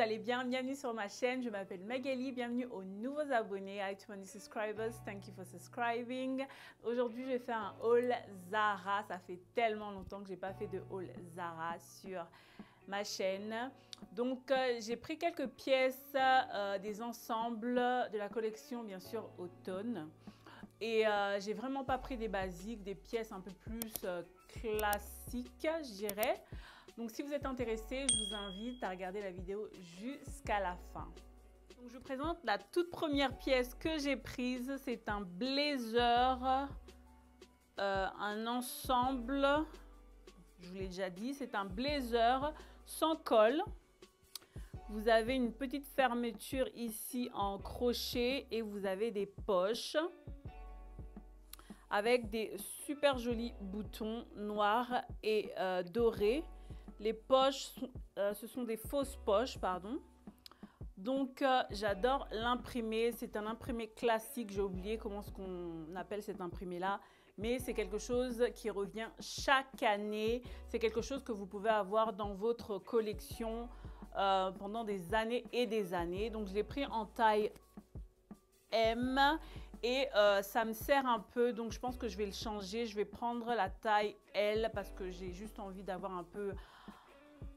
allez bien? Bienvenue sur ma chaîne. Je m'appelle Magali. Bienvenue aux nouveaux abonnés. My subscribers. Thank you for subscribing. Aujourd'hui, je vais un haul Zara. Ça fait tellement longtemps que j'ai pas fait de haul Zara sur ma chaîne. Donc, euh, j'ai pris quelques pièces euh, des ensembles de la collection, bien sûr, automne. Et euh, j'ai vraiment pas pris des basiques, des pièces un peu plus euh, classiques, je dirais. Donc si vous êtes intéressé, je vous invite à regarder la vidéo jusqu'à la fin. Donc je vous présente la toute première pièce que j'ai prise. C'est un blazer, euh, un ensemble. Je vous l'ai déjà dit, c'est un blazer sans col. Vous avez une petite fermeture ici en crochet et vous avez des poches avec des super jolis boutons noirs et euh, dorés. Les poches, euh, ce sont des fausses poches, pardon. Donc, euh, j'adore l'imprimer. C'est un imprimé classique. J'ai oublié comment ce qu'on appelle cet imprimé-là. Mais c'est quelque chose qui revient chaque année. C'est quelque chose que vous pouvez avoir dans votre collection euh, pendant des années et des années. Donc, je l'ai pris en taille M et euh, ça me sert un peu donc je pense que je vais le changer. Je vais prendre la taille L parce que j'ai juste envie d'avoir un peu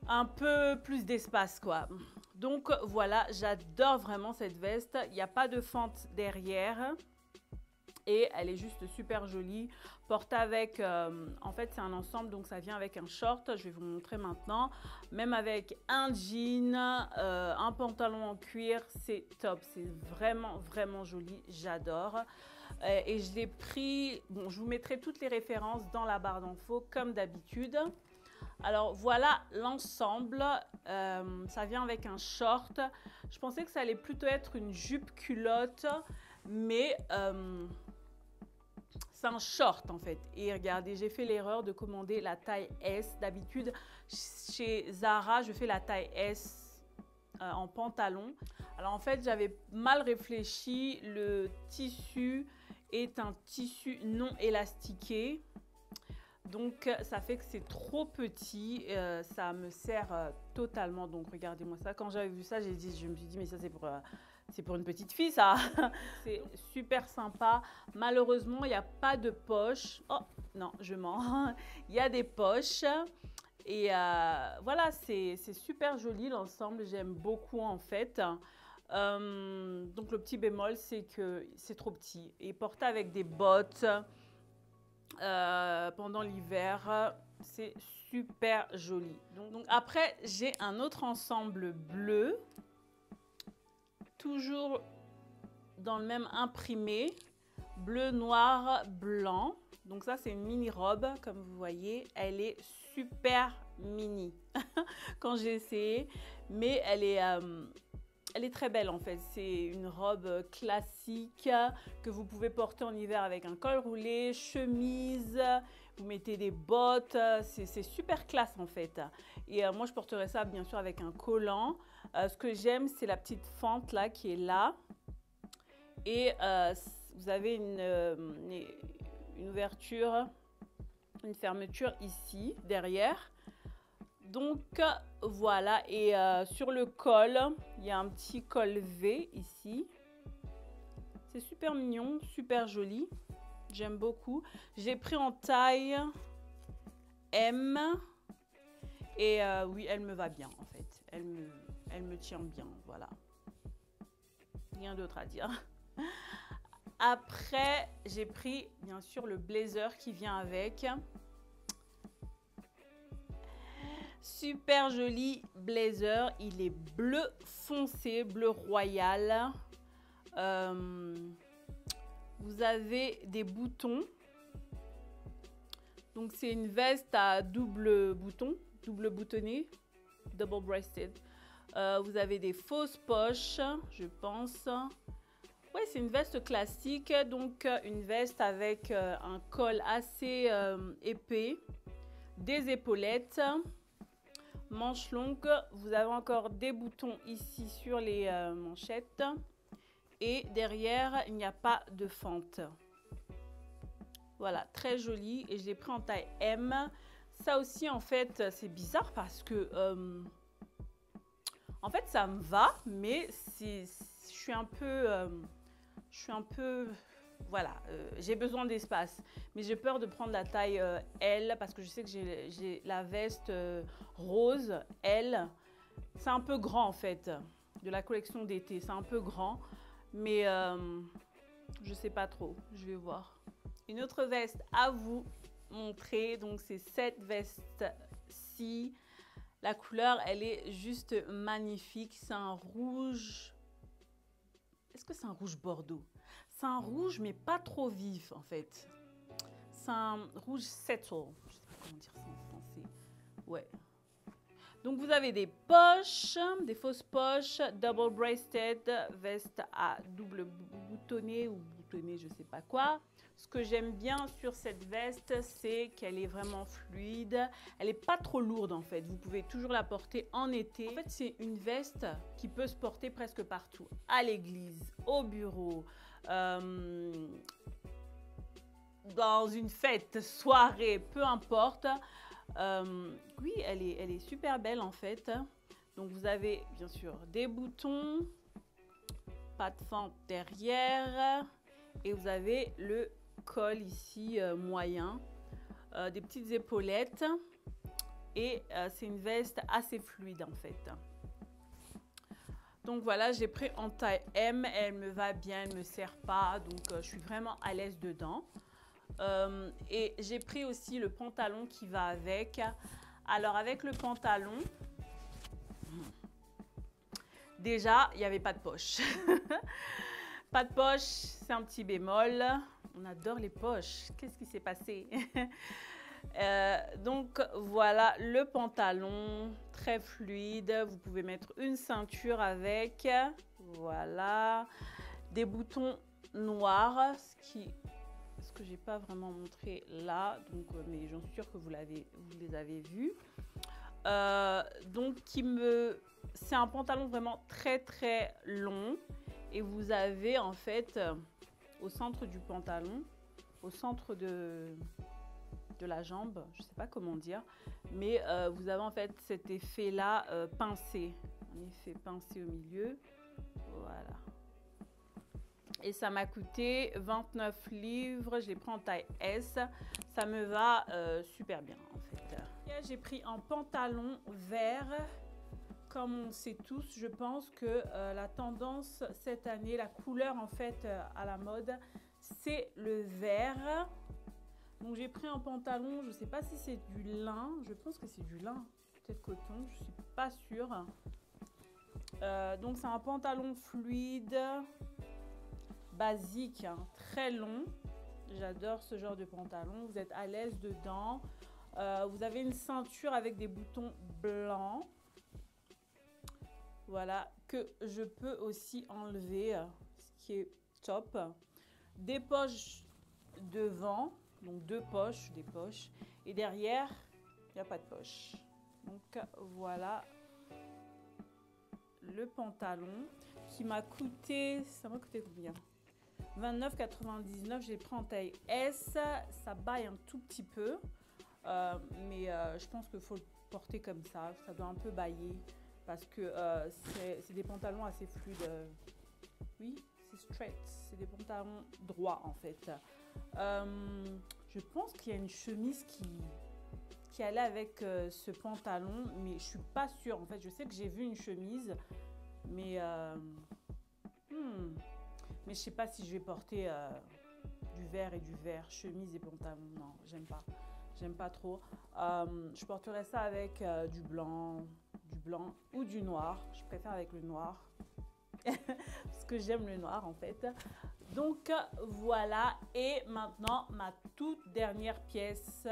un peu plus d'espace quoi. Donc voilà j'adore vraiment cette veste. Il n'y a pas de fente derrière et elle est juste super jolie. Porte avec, euh, en fait c'est un ensemble donc ça vient avec un short, je vais vous montrer maintenant. Même avec un jean, euh, un pantalon en cuir, c'est top, c'est vraiment vraiment joli, j'adore. Euh, et je l'ai pris, bon je vous mettrai toutes les références dans la barre d'infos comme d'habitude. Alors voilà l'ensemble, ça vient avec un short. Je pensais que ça allait plutôt être une jupe culotte, mais short en fait. Et regardez, j'ai fait l'erreur de commander la taille S. D'habitude, chez Zara, je fais la taille S euh, en pantalon. Alors en fait, j'avais mal réfléchi. Le tissu est un tissu non élastiqué. Donc ça fait que c'est trop petit, euh, ça me sert euh, totalement. Donc regardez-moi ça. Quand j'avais vu ça, j'ai dit, je me suis dit mais ça c'est pour, c'est pour une petite fille ça. c'est super sympa. Malheureusement il n'y a pas de poche. Oh non, je mens. Il y a des poches. Et euh, voilà, c'est super joli l'ensemble. J'aime beaucoup en fait. Euh, donc le petit bémol, c'est que c'est trop petit. Et porté avec des bottes. Euh, pendant l'hiver. C'est super joli. Donc après, j'ai un autre ensemble bleu. Toujours dans le même imprimé. Bleu, noir, blanc. Donc ça, c'est une mini robe, comme vous voyez. Elle est super mini quand j'ai essayé. Mais elle est... Euh, elle est très belle en fait. C'est une robe classique que vous pouvez porter en hiver avec un col roulé, chemise, vous mettez des bottes. C'est super classe en fait. Et euh, moi je porterai ça bien sûr avec un collant. Euh, ce que j'aime c'est la petite fente là qui est là. Et euh, vous avez une, une, une ouverture, une fermeture ici derrière. Donc voilà, et euh, sur le col, il y a un petit col V ici. C'est super mignon, super joli. J'aime beaucoup. J'ai pris en taille M. Et euh, oui, elle me va bien en fait. Elle me, elle me tient bien, voilà. Rien d'autre à dire. Après, j'ai pris bien sûr le blazer qui vient avec. Super joli blazer. Il est bleu foncé, bleu royal. Euh, vous avez des boutons. Donc c'est une veste à double bouton, double boutonné, double breasted. Euh, vous avez des fausses poches, je pense. Ouais, c'est une veste classique, donc une veste avec euh, un col assez épais, des épaulettes manches longues. Vous avez encore des boutons ici sur les euh, manchettes. Et derrière, il n'y a pas de fente. Voilà, très joli. Et je l'ai pris en taille M. Ça aussi, en fait, c'est bizarre parce que... En fait, ça me va, mais je suis un peu, euh, je suis un peu, voilà, euh, j'ai besoin d'espace. Mais j'ai peur de prendre la taille euh, L parce que je sais que j'ai la veste rose L. C'est un peu grand en fait, de la collection d'été. C'est un peu grand, mais je sais pas trop. Je vais voir. Une autre veste à vous montrer, donc c'est cette veste-ci. La couleur, elle est juste magnifique. C'est un rouge. Est-ce que c'est un rouge bordeaux? C'est un rouge, mais pas trop vif, en fait. C'est un rouge settle. Je sais pas comment dire ça en français. Ouais. Donc, vous avez des poches, des fausses poches, double breasted, veste à double boutonné ou boutonné, je sais pas quoi. Ce que j'aime bien sur cette veste, c'est qu'elle est vraiment fluide. Elle n'est pas trop lourde en fait. Vous pouvez toujours la porter en été. En fait, c'est une veste qui peut se porter presque partout. À l'église, au bureau, euh, dans une fête, soirée, peu importe. Euh, oui, elle est, elle est super belle en fait. Donc vous avez bien sûr des boutons, pas de fente derrière et vous avez le col ici euh, moyen, euh, des petites épaulettes et euh, c'est une veste assez fluide en fait. Donc voilà, j'ai pris en taille M, elle me va bien, elle me sert pas, donc je suis vraiment à l'aise dedans. et j'ai pris aussi le pantalon qui va avec. Alors avec le pantalon, déjà, il n'y avait pas de poche. pas de poche, c'est un petit bémol on adore les poches. Qu'est-ce qui s'est passé? Euh, Donc voilà le pantalon très fluide. Vous pouvez mettre une ceinture avec. Voilà. Des boutons noirs, ce qui ce que j'ai pas vraiment montré là, donc euh, mais j'en suis sûre que vous les avez vus. Euh, donc qui me, c'est un pantalon vraiment très très long et vous avez en fait au centre du pantalon, au centre de, de la jambe, je sais pas comment dire, mais euh, vous avez en fait cet effet-là euh, pincé, un effet pincé au milieu, voilà. Et ça m'a coûté 29 livres, je l'ai pris en taille S, ça me va euh, super bien en fait. J'ai pris un pantalon vert, comme on sait tous, je pense que euh, la tendance cette année, la couleur en fait euh, à la mode, c'est le vert. Donc j'ai pris un pantalon, je ne sais pas si c'est du lin, je pense que c'est du lin, peut-être coton, je ne suis pas sûre. Euh, donc c'est un pantalon fluide, basique, hein, très long. J'adore ce genre de pantalon, vous êtes à l'aise dedans. vous avez une ceinture avec des boutons blancs voilà, que je peux aussi enlever, euh, ce qui est top. Des poches devant, donc deux poches, des poches. Et derrière, il n'y a pas de poche. Donc voilà le pantalon qui m'a coûté, ça m'a coûté combien? 29,99, j'ai pris en taille S, ça baille un tout petit peu, euh, mais euh, je pense qu'il faut le porter comme ça, ça doit un peu bailler parce que euh, c'est des pantalons assez fluides. Oui, c'est straight, c'est des pantalons droits en fait. Euh, je pense qu'il y a une chemise qui, qui allait avec euh, ce pantalon, mais je suis pas sûre. En fait, je sais que j'ai vu une chemise, mais hmm, mais je sais pas si je vais porter du vert et du vert, chemise et pantalon. Non, j'aime pas. J'aime pas trop. je porterai ça avec du blanc, blanc ou du noir. Je préfère avec le noir parce que j'aime le noir en fait. Donc voilà et maintenant ma toute dernière pièce.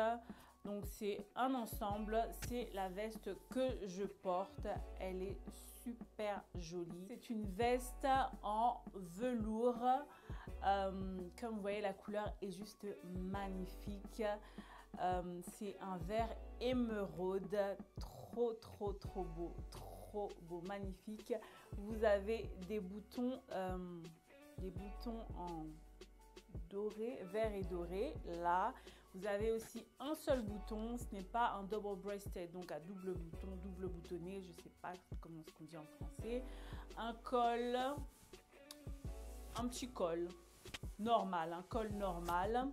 Donc c'est un ensemble, c'est la veste que je porte. Elle est super jolie. C'est une veste en velours. Euh, comme vous voyez, la couleur est juste magnifique. Euh, c'est un vert émeraude, trop, trop, trop beau, trop beau, magnifique. Vous avez des boutons, euh, des boutons en doré, vert et doré. Là, Vous avez aussi un seul bouton, ce n'est pas un double breasted, donc à double bouton, double boutonné, je sais pas comment on dit en français. Un col, un petit col normal, un col normal.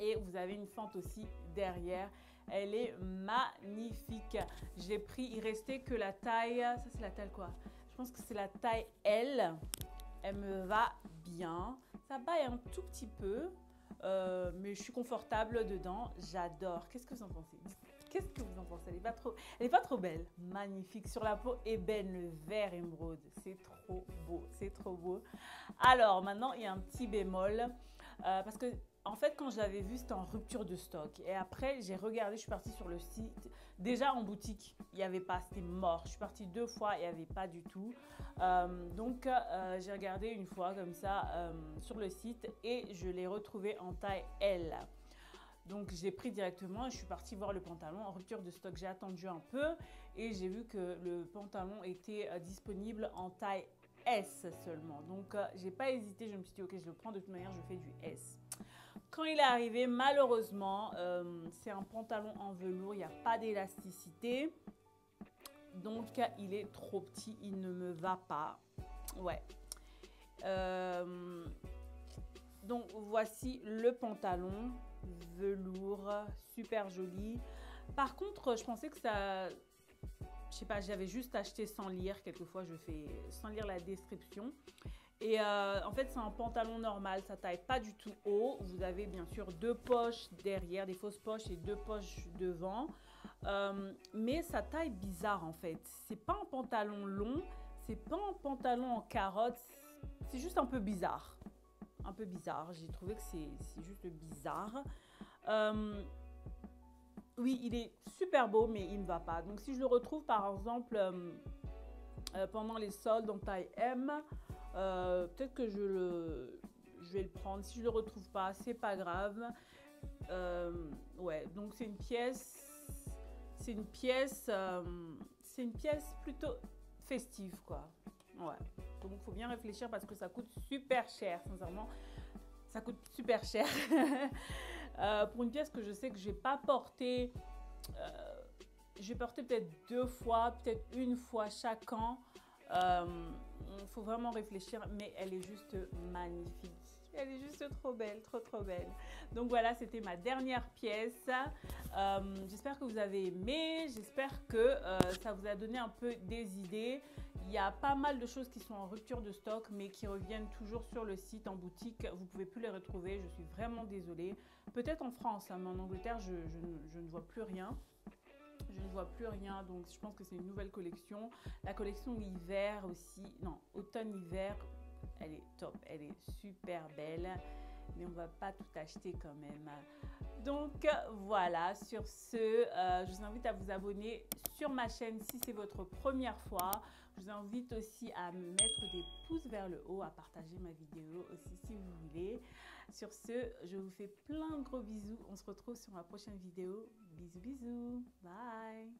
Et vous avez une fente aussi derrière. Elle est magnifique. J'ai pris, il restait que la taille, ça c'est la taille quoi? Je pense que c'est la taille L. Elle me va bien. Ça baille un tout petit peu, euh, mais je suis confortable dedans. J'adore. Qu'est-ce que vous en pensez? Qu'est-ce que vous en pensez? Elle n'est pas trop, belle. Magnifique sur la peau, ébène, le vert émeraude. C'est trop beau, c'est trop beau. Alors maintenant, il y a un petit bémol euh, parce que en fait, quand je l'avais vu, c'était en rupture de stock. Et après, j'ai regardé, je suis partie sur le site. Déjà en boutique, il n'y avait pas, c'était mort. Je suis partie deux fois, il n'y avait pas du tout. Euh, donc, euh, j'ai regardé une fois comme ça euh, sur le site et je l'ai retrouvé en taille L. Donc, j'ai pris directement et je suis partie voir le pantalon en rupture de stock. J'ai attendu un peu et j'ai vu que le pantalon était disponible en taille S seulement. Donc, j'ai pas hésité. Je me suis dit, ok, je le prends de toute manière, je fais du S. Quand il est arrivé, malheureusement, euh, c'est un pantalon en velours, il n'y a pas d'élasticité. Donc, il est trop petit, il ne me va pas. Ouais. Euh, donc, voici le pantalon velours, super joli. Par contre, je pensais que ça... Je sais pas, j'avais juste acheté sans lire. Quelquefois, je fais sans lire la description. Et euh, en fait, c'est un pantalon normal, ça taille pas du tout haut. Vous avez bien sûr deux poches derrière, des fausses poches et deux poches devant. Euh, mais ça taille bizarre en fait. C'est pas un pantalon long, c'est pas un pantalon en carotte, c'est juste un peu bizarre. Un peu bizarre. J'ai trouvé que c'est juste bizarre. Euh, oui, il est super beau, mais il ne va pas. Donc, si je le retrouve par exemple pendant les soldes en taille M, euh, peut-être que je, vais le prendre. Si je le retrouve pas, c'est pas grave. Euh, ouais, donc c'est une pièce. C'est une pièce. Euh, c'est une pièce plutôt festive, quoi. Ouais. Donc il faut bien réfléchir parce que ça coûte super cher, sincèrement. Ça coûte super cher. pour une pièce que je sais que j'ai pas portée. j'ai porté peut-être deux fois, peut-être une fois chaque an. Il faut vraiment réfléchir, mais elle est juste magnifique. Elle est juste trop belle, trop trop belle. Donc voilà, c'était ma dernière pièce. Euh, j'espère que vous avez aimé. J'espère que euh, ça vous a donné un peu des idées. Il y a pas mal de choses qui sont en rupture de stock, mais qui reviennent toujours sur le site, en boutique. Vous pouvez plus les retrouver. Je suis vraiment désolée. Peut-être en France, hein, mais en Angleterre, je ne vois plus rien je ne vois plus rien. Donc, je pense que c'est une nouvelle collection. La collection hiver aussi, non, automne-hiver, elle est top. Elle est super belle. Mais on va pas tout acheter quand même. Donc voilà, sur ce, euh, je vous invite à vous abonner sur ma chaîne si c'est votre première fois. Je vous invite aussi à me mettre des pouces vers le haut, à partager ma vidéo aussi si vous voulez. Sur ce, je vous fais plein de gros bisous. On se retrouve sur ma prochaine vidéo. Bisous, bisous. Bye.